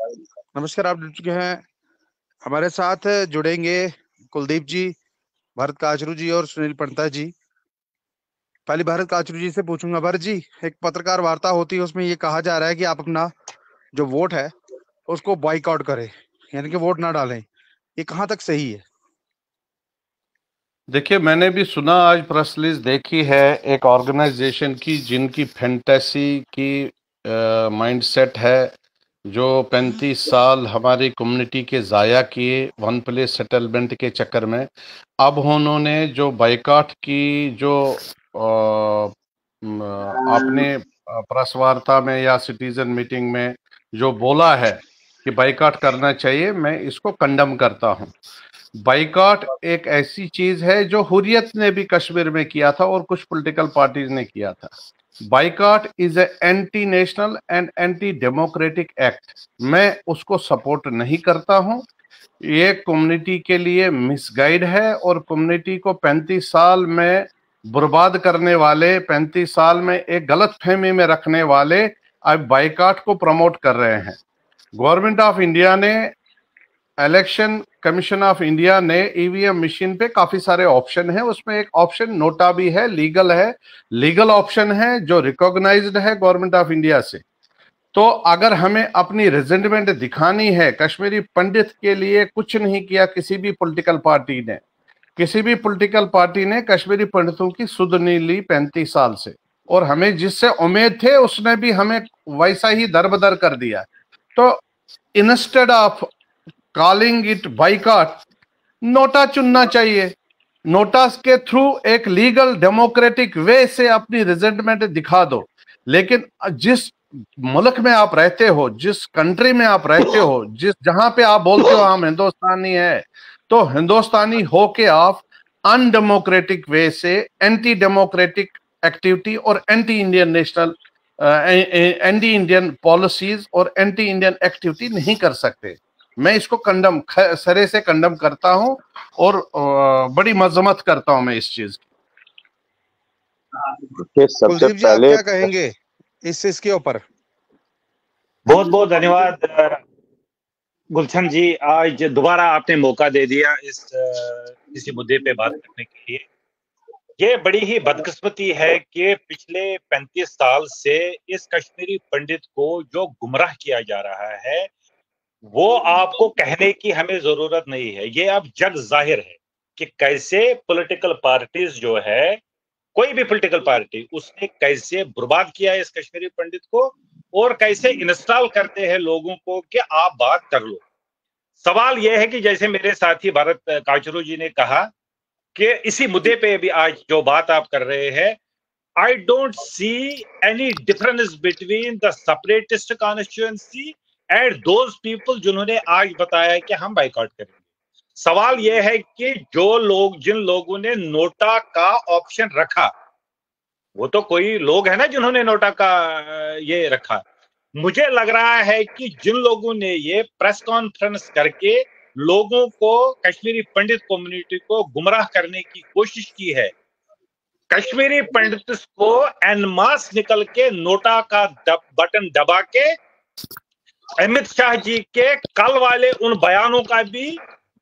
नमस्कार, आप जुड़ चुके हैं। हमारे साथ जुड़ेंगे कुलदीप जी, भरत काचरू जी और सुनील पंता जी। पहले भारत काचरू जी से पूछूँगा, भरत जी, एक पत्रकार वार्ता होती है, उसमें ये कहा जा रहा है कि आप अपना जो वोट है, उसको बॉयकआउट करें, यानी कि वोट ना डालें। ये कहाँ तक सही है? देखिए, मैंने भी सुना, आज प्रेस रिलीज़ देखी है, एक ऑर्गेनाइजेशन की, जिनकी फैंटेसी की माइंडसेट है जो 35 साल हमारी कम्युनिटी के ज़ाया किए वन प्लेस सेटलमेंट के चक्कर में, अब उन्होंने जो बाइकाट की, जो आपने प्रेस वार्ता में या सिटीजन मीटिंग में जो बोला है कि बाइकाट करना चाहिए, मैं इसको कंडम करता हूँ। बाइकाट एक ऐसी चीज़ है जो हुरियत ने भी कश्मीर में किया था और कुछ पॉलिटिकल पार्टीज़ ने किया था। Boycott is a anti national and anti democratic act मैं उसको सपोर्ट नहीं करता हूँ। ये कम्युनिटी के लिए मिसगाइड है और कम्युनिटी को 35 साल में बर्बाद करने वाले 35 साल में एक गलत फहमी में रखने वाले अब बाइकाट को प्रमोट कर रहे हैं। गवर्नमेंट ऑफ़ इंडिया ने इलेक्शन कमीशन ऑफ़ इंडिया ने ईवीएम मशीन पे काफ़ी सारे ऑप्शन है। उसमें एक ऑप्शन नोटा भी है, लीगल है। लीगल ऑप्शन है जो रिकॉग्नाइज्ड है गवर्नमेंट ऑफ़ इंडिया से। तो अगर हमें अपनी रिजेंटमेंट दिखानी है, कश्मीरी पंडित के लिए कुछ नहीं किया किसी भी पॉलिटिकल पार्टी ने। किसी भी पॉलिटिकल पार्टी ने कश्मीरी पंडितों की सुध नहीं ली पैंतीस साल से। और हमें जिससे उम्मीद थे, उसने भी हमें वैसा ही दरबदर कर दिया। तो instead of calling it boycott NOTA चुनना चाहिए। नोटा के थ्रू एक लीगल डेमोक्रेटिक वे से अपनी रिजेंटमेंट दिखा दो। लेकिन जिस मुल्क में आप रहते हो, जिस कंट्री में आप रहते हो, जिस जहाँ पे आप बोलते हो, हम हिंदुस्तानी है तो हिंदुस्तानी हो के आप अनडेमोक्रेटिक वे से एंटी डेमोक्रेटिक एक्टिविटी और anti Indian national anti Indian policies और एंटी इंडियन एक्टिविटी नहीं कर सकते। मैं इसको कंडम सरे से कंडम करता हूँ और बड़ी मजम्मत करता हूँ मैं इस चीज़ की। सबसे पहले क्या कहेंगे इस इसके ऊपर? बहुत बहुत धन्यवाद गुलशन जी आज दोबारा आपने मौका दे दिया इस किसी मुद्दे पे बात करने के लिए। ये बड़ी ही बदकिस्मती है कि पिछले 35 साल से इस कश्मीरी पंडित को जो गुमराह किया जा रहा है वो आपको कहने की हमें ज़रूरत नहीं है। ये अब जग ज़ाहिर है कि कैसे पॉलिटिकल पार्टीज़ जो है, कोई भी पॉलिटिकल पार्टी उसने कैसे बर्बाद किया है इस कश्मीरी पंडित को और कैसे इंस्टॉल करते हैं लोगों को कि आप बात कर लो। सवाल यह है कि जैसे मेरे साथी भारत, काचरू जी ने कहा कि इसी मुद्दे पे भी आज जो बात आप कर रहे हैं I don't see any difference between the separatist constituency and those people जिन्होंने आज बताया कि हम बाइकआउट करेंगे। सवाल यह है कि जो लोग जिन लोगों ने नोटा का ऑप्शन रखा वो तो कोई लोग है ना जिन्होंने नोटा का ये रखा। मुझे लग रहा है कि जिन लोगों ने ये प्रेस कॉन्फ्रेंस करके लोगों को कश्मीरी पंडित कम्युनिटी को गुमराह करने की कोशिश की है कश्मीरी पंडित को एनमास निकल के नोटा का दब, बटन दबा के अमित शाह जी के कल वाले उन बयानों का भी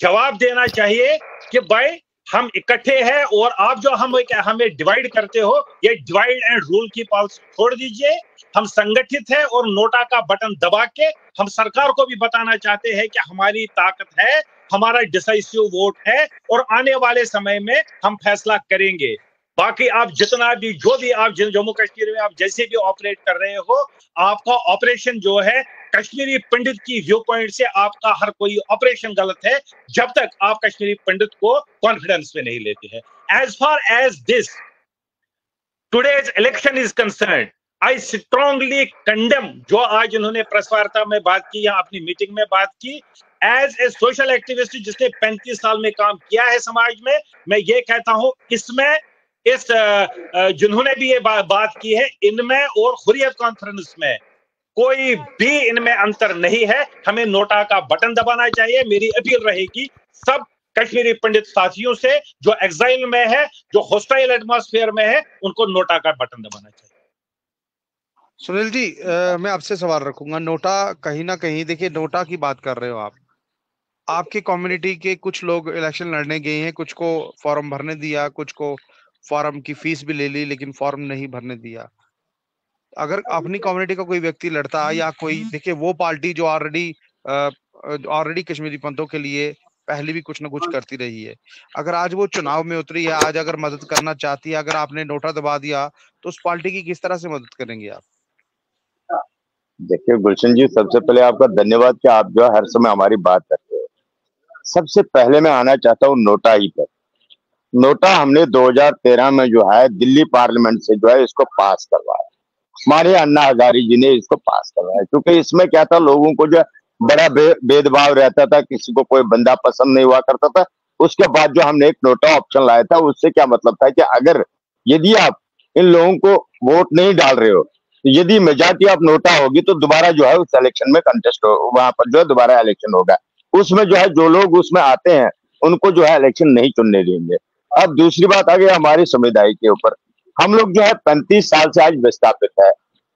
जवाब देना चाहिए कि भाई, हम इकट्ठे हैं और आप जो हम हमें डिवाइड करते हो, ये डिवाइड एंड रूल की पॉलिसी छोड़ दीजिए। हम संगठित है और नोटा का बटन दबा के हम सरकार को भी बताना चाहते हैं कि हमारी ताकत है, हमारा डिसाइसिव वोट है और आने वाले समय में हम फैसला करेंगे। बाकी आप जितना भी, जो भी आप जम्मू कश्मीर में आप जैसे भी ऑपरेट कर रहे हो, आपका ऑपरेशन जो है, कश्मीरी पंडित की व्यू पॉइंट से आपका हर कोई ऑपरेशन गलत है, जब तक आप कश्मीरी पंडित को कॉन्फिडेंस में नहीं लेते हैं। As far as this today's election is concern I strongly condemn जो आज उन्होंने प्रेस वार्ता में बात की, या अपनी मीटिंग में बात की एज ए सोशल एक्टिविस्ट जिसने 35 साल में काम किया है समाज में, मैं ये कहता हूँ, इसमें इस जिन्होंने भी ये बा, बात की है इनमें और हुरियत कॉन्फ्रेंस में कोई भी इनमें अंतर नहीं है। हमें नोटा का बटन दबाना चाहिए। मेरी अपील रहेगी सब कश्मीरी पंडित साथियों से जो एग्जाइल में है जो हॉस्टाइल एटमोस्फेयर में है उनको नोटा का बटन दबाना चाहिए। सुनील जी आ, मैं आपसे सवाल रखूँगा। नोटा कहीं ना कहीं देखिए नोटा की बात कर रहे हो आप। आपके कम्युनिटी के कुछ लोग इलेक्शन लड़ने गए हैं कुछ को फॉर्म भरने दिया कुछ को फॉर्म की फ़ीस भी ले ली लेकिन फॉर्म नहीं भरने दिया। अगर अपनी कम्युनिटी का कोई व्यक्ति लड़ता है या कोई देखिए वो पार्टी जो ऑलरेडी ऑलरेडी कश्मीरी पंथों के लिए पहले भी कुछ ना कुछ करती रही है। अगर आज वो चुनाव में उतरी है आज अगर मदद करना चाहती है अगर आपने नोटा दबा दिया तो उस पार्टी की किस तरह से मदद करेंगे आप? देखिए गुलशन जी सबसे पहले आपका धन्यवाद कि आप जो हर समय हमारी बात करते हो। सबसे पहले मैं आना चाहता हूँ नोटा ही पर। नोटा हमने 2013 में जो है दिल्ली पार्लियामेंट से जो है इसको पास करवाया। हमारे अन्ना हजारी जी ने इसको पास करवाया, क्योंकि इसमें क्या था, लोगों को जो बड़ा भेदभाव रहता था, किसी को कोई बंदा पसंद नहीं हुआ करता था। उसके बाद जो हमने एक नोटा ऑप्शन लाया था, उससे क्या मतलब था कि अगर यदि आप इन लोगों को वोट नहीं डाल रहे हो तो यदि मेजोरिटी ऑफ़ नोटा होगी तो दोबारा जो है उस इलेक्शन में कंटेस्ट हो, वहाँ पर जो है दोबारा इलेक्शन होगा। उसमें जो है जो लोग उसमें आते हैं, उनको जो है इलेक्शन नहीं चुनने देंगे। अब दूसरी बात आ गई हमारी समुदाय के ऊपर। हम लोग जो है पैंतीस साल से आज विस्थापित है।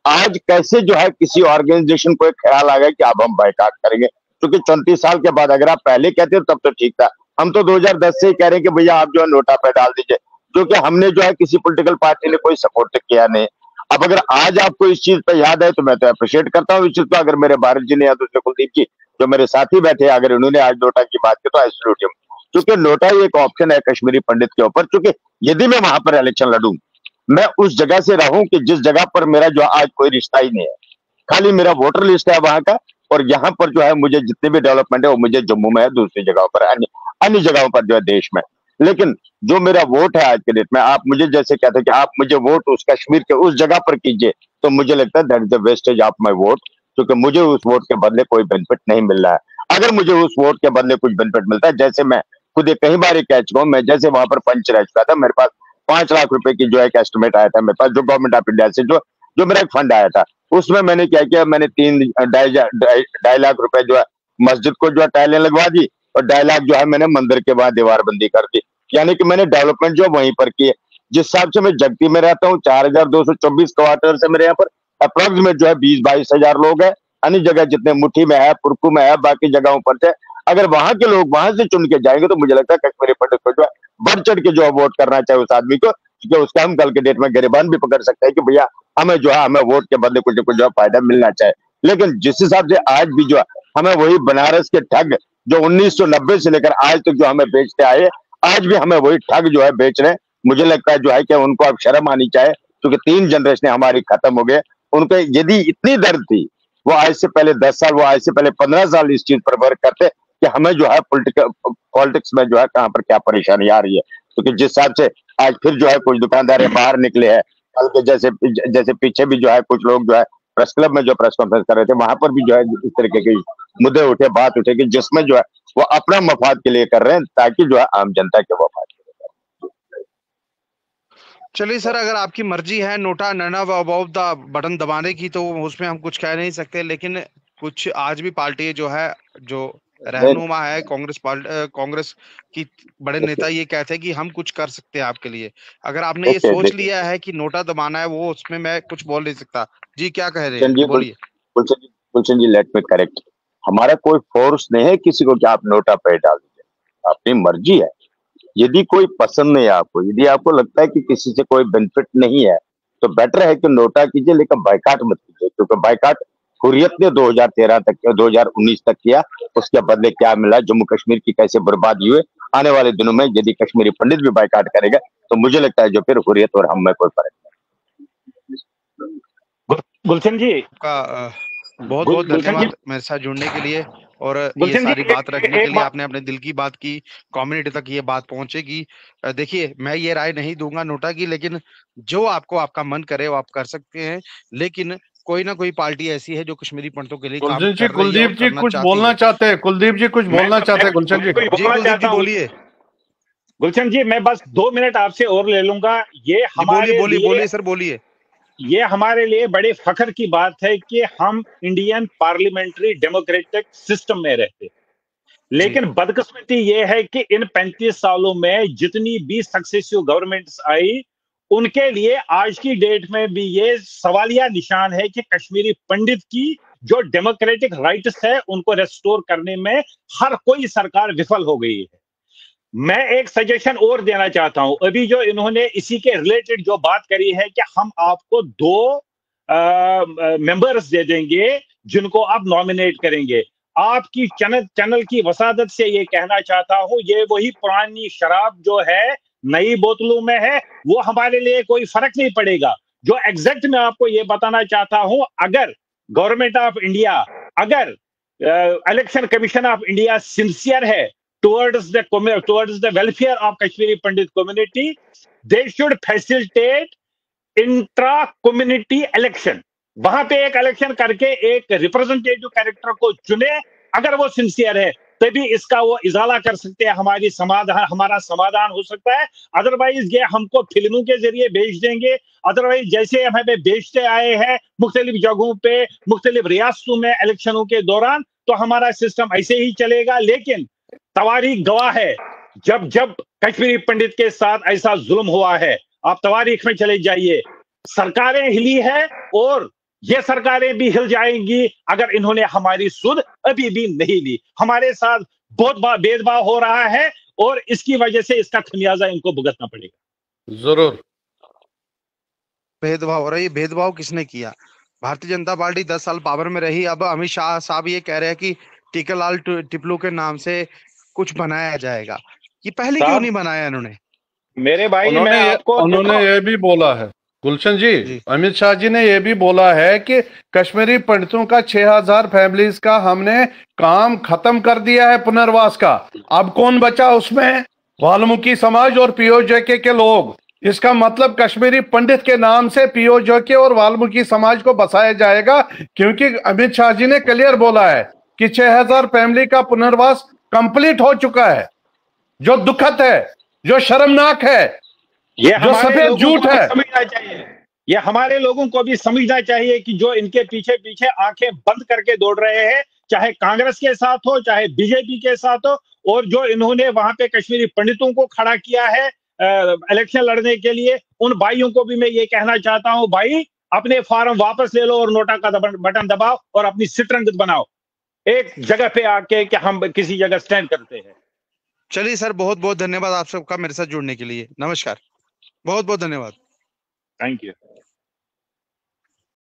आज कैसे जो है किसी ऑर्गेनाइजेशन को एक ख्याल आ गया कि अब हम बाइकाट करेंगे? क्योंकि चौंतीस साल के बाद अगर आप पहले कहते हो, तब तो ठीक था। हम तो 2010 से ही कह रहे हैं कि भैया आप जो है नोटा पे डाल दीजिए। क्योंकि हमने जो है किसी पॉलिटिकल पार्टी ने कोई सपोर्ट किया नहीं। अब अगर आज आपको इस चीज़ पे याद है तो मैं तो अप्रिशिएट करता हूँ। इस चीज़ को अगर मेरे भारत जी ने या दूसरे कुलदीप जी, जो मेरे साथी बैठे, अगर उन्होंने आज नोटा की बात की तो आई क्योंकि नोटा ही एक ऑप्शन है कश्मीरी पंडित के ऊपर क्योंकि यदि मैं वहाँ पर इलेक्शन लड़ू, मैं उस जगह से रहूँ कि जिस जगह पर मेरा जो आज कोई रिश्ता ही नहीं है। खाली मेरा वोटर लिस्ट है वहाँ का और यहाँ पर जो है मुझे जितने भी डेवलपमेंट है वो मुझे जम्मू में है, दूसरी जगहों पर अन्य अन्य जगहों पर जो है देश में। लेकिन जो मेरा वोट है आज के डेट में, आप मुझे जैसे कहते हैं कि आप मुझे वोट उस कश्मीर के उस जगह पर कीजिए तो मुझे लगता है that is the wastage of my vote क्योंकि मुझे उस वोट के बदले कोई बेनिफिट नहीं मिल रहा है। अगर मुझे उस वोट के बदले कुछ बेनिफिट मिलता है, जैसे मैं खुद कई बार कह चुका हूँ, मैं जैसे वहाँ पर पंच रह चुका था, मेरे पास पाँच लाख रुपए की जो है एस्टिमेट आया था मेरे पास, जो गवर्नमेंट ऑफ़ इंडिया से, जो जो मेरा एक फंड आया था, उसमें मैंने क्या किया, मैंने तीन, ढाई लाख रुपए जो है, मस्जिद को जो है टाइलें लगवा दी और ढाई लाख जो है मैंने मंदिर के बाद दीवार बंदी कर दी। यानी कि मैंने डेवलपमेंट जो वहीं पर की जिस हिसाब से मैं जगती में रहता हूँ, चार हज़ार दो सौ चौबीस क्वार्टर से मेरे यहाँ पर अप्रोक्सीमेट जो है बीस बाईस हज़ार लोग है। अन्य जगह जितने मुठ्ठी में है पुरकू में है, बाकी जगहों पर से अगर वहाँ के लोग वहाँ से चुन के जाएँगे तो मुझे लगता है कश्मीरी पंडित को जो है, बढ़ चढ़ के जो है वोट करना चाहिए उस आदमी को, क्योंकि उसका हम कल के डेट में गिरबान भी पकड़ सकते हैं कि भैया, हमें जो है, हमें वोट के बदले कुछ कुछ जो है फ़ायदा मिलना चाहिए। लेकिन जिस हिसाब से आज भी जो है, हमें वही बनारस के ठग जो 1990 से लेकर आज तक जो हमें बेचते आए, आज भी हमें वही ठग जो है बेच रहे मुझे लगता है जो है कि उनको अब शर्म आनी चाहिए, क्योंकि तीन जनरेशन हमारी खत्म हो गए उनके यदि इतनी दर्द थी, वो आज से पहले दस साल, वो आज से पहले पंद्रह साल इस चीज़ पर वर्क करते कि हमें जो है पोलिटिकल पॉलिटिक्स में जो है कहाँ पर क्या परेशानी आ रही है? क्योंकि जिस हिसाब से आज फिर जो है कुछ दुकानदार बाहर निकले हैं, कल के जैसे जैसे पीछे भी जो है कुछ लोग जो है प्रेस क्लब में जो प्रेस कॉन्फ्रेंस कर रहे थे, वहाँ पर भी जो है इस तरीके के मुद्दे उठे, बात उठे कि जिसमें जो है वो अपना मफाद के लिए कर रहे हैं ताकि जो है आम जनता के वफाद चलिए सर, अगर आपकी मर्ज़ी है, नोटा नना अबाउट द बटन दबाने की तो उसमें हम कुछ कह नहीं सकते, लेकिन कुछ आज भी पार्टी जो है, जो रहनुमा है कांग्रेस पार्टी कांग्रेस की बड़े नेता ये कहते हैं कि हम कुछ कर सकते हैं आपके लिए। अगर आपने ये सोच लिया है कि नोटा दबाना है वो उसमें मैं कुछ बोल नहीं सकता। जी क्या कह रहे हैं? बोलिए। गुलशन जी लेट मी करेक्ट हमारा कोई फोर्स नहीं है किसी को क्या आप नोटा पे डाल दीजिए। अपनी मर्ज़ी है। यदि कोई पसंद नहीं है आपको यदि आपको लगता है कि किसी से कोई बेनिफिट नहीं है तो बेटर है कि नोटा कीजिए लेकिन बाइकाट मत कीजिए क्योंकि बाइकाट हुरियत ने 2013 तक 2019 तक किया। उसके बदले क्या मिला? जम्मू कश्मीर की कैसे बर्बादी हुए आने वाले दिनों में यदि कश्मीरी पंडित भी बाइकाट करेगा तो मुझे लगता है जो फिर हुरियत और हम में कोई फ़र्क नहीं। गुलशन जी। का बहुत बहुत धन्यवाद मेरे साथ जुड़ने के लिए और ये सारी बात रखने के लिए आपने अपने दिल की बात की कम्युनिटी तक ये बात पहुंचेगी। देखिए मैं ये राय नहीं दूँगा नोटा की लेकिन जो आपको आपका मन करे वो आप कर सकते हैं। लेकिन कोई ना कोई पार्टी ऐसी है जो कश्मीरी पंडितों के लिए काम जी कुलदीप जी कुछ बोलना चाहते हैं कुलदीप जी कुछ बोलना चाहते हैं गुलशन जी। कुलदीप जी बोलिए। गुलशन जी मैं बस दो मिनट आपसे और ले लूँगा। ये हमारे बोलिए बोलिए सर बोलिए। ये हमारे लिए बड़े फखर की बात है कि हम इंडियन पार्लियामेंट्री डेमोक्रेटिक सिस्टम में रहते लेकिन बदकिस्मती ये है कि इन 35 सालों में जितनी भी सक्सेसिव गवर्नमेंट्स आई उनके लिए आज की डेट में भी ये सवालिया निशान है कि कश्मीरी पंडित की जो डेमोक्रेटिक राइट्स है, उनको रेस्टोर करने में हर कोई सरकार विफल हो गई है। मैं एक सजेशन और देना चाहता हूँ। अभी जो इन्होंने इसी के रिलेटेड जो बात करी है कि हम आपको दो मेंबर्स दे देंगे जिनको आप नॉमिनेट करेंगे। आपकी चैनल चैनल की वसादत से ये कहना चाहता हूँ, ये वही पुरानी शराब जो है नई बोतलों में है, वो हमारे लिए कोई फ़र्क नहीं पड़ेगा। जो एग्जैक्ट मैं आपको ये बताना चाहता हूँ, अगर गवर्नमेंट ऑफ़ इंडिया अगर election commission of India sincere है towards the towards the welfare of Kashmiri Pandit community they should facilitate intra community election वहाँ पे एक इलेक्शन करके एक रिप्रेजेंटेटिव कैरेक्टर को चुने, अगर वो सिंसियर है तभी इसका वो इजाला कर सकते हैं, हमारी समाधान हमारा समाधान हो सकता है। अदरवाइज़ ये हमको फ़िल्मों के ज़रिए बेच देंगे। अदरवाइज़ जैसे हमें बेचते आए हैं मुख्तलिफ़ जगहों पे, मुख्तलिफ़ रियासतों में इलेक्शनों के दौरान तो हमारा सिस्टम ऐसे ही चलेगा। लेकिन तवारीख गवाह है। जब जब कश्मीरी पंडित के साथ ऐसा जुल्म हुआ है, आप तवारीख में चले जाइए। सरकारें हिली है और ये सरकारें भी हिल जाएँगी अगर इन्होंने हमारी सुध अभी भी नहीं ली। हमारे साथ बहुत भेदभाव हो रहा है और इसकी वजह से इसका खमियाजा इनको भुगतना पड़ेगा। ज़रूर। भेदभाव हो रहा है। भेदभाव किसने किया? भारतीय जनता पार्टी दस साल पावर में रही। अब अमित शाह साहब ये कह रहे हैं कि टीकालाल टिपलू के नाम से कुछ बनाया जाएगा। ये पहले क्यों नहीं बनाया इन्होंने? मेरे भाई उन्होंने मैं आपको उन्होंने ये भी बोला है। गुलशन जी, जी। अमित शाह जी ने यह भी बोला है कि कश्मीरी पंडितों का 6000 फैमिलीज़ का हमने काम खत्म कर दिया है पुनर्वास का। अब कौन बचा उसमें? वाल्मीकि समाज और पीओजेके के लोग। इसका मतलब कश्मीरी पंडित के नाम से पीओजेके और वाल्मीकि समाज को बसाया जाएगा क्योंकि अमित शाह जी ने क्लियर बोला है कि 6000 फैमिली का पुनर्वास कंप्लीट हो चुका है। जो दुखद है जो शर्मनाक है ये जो हमारे सफ़ेद लोगों झूठ है। समझना चाहिए। ये हमारे लोगों को भी समझना चाहिए कि जो इनके पीछे पीछे आँखें बंद करके दौड़ रहे हैं चाहे कांग्रेस के साथ हो चाहे बीजेपी के साथ हो और जो इन्होंने वहाँ पे कश्मीरी पंडितों को खड़ा किया है इलेक्शन लड़ने के लिए उन भाइयों को भी मैं ये कहना चाहता हूँ भाई अपने फॉर्म वापस ले लो और नोटा का बटन दबाओ और अपनी सीट बनाओ। एक जगह पे आके कि हम किसी जगह स्टैंड करते हैं। चलिए सर बहुत बहुत धन्यवाद आप सबका मेरे साथ जुड़ने के लिए। नमस्कार। बहुत बहुत धन्यवाद। Thank you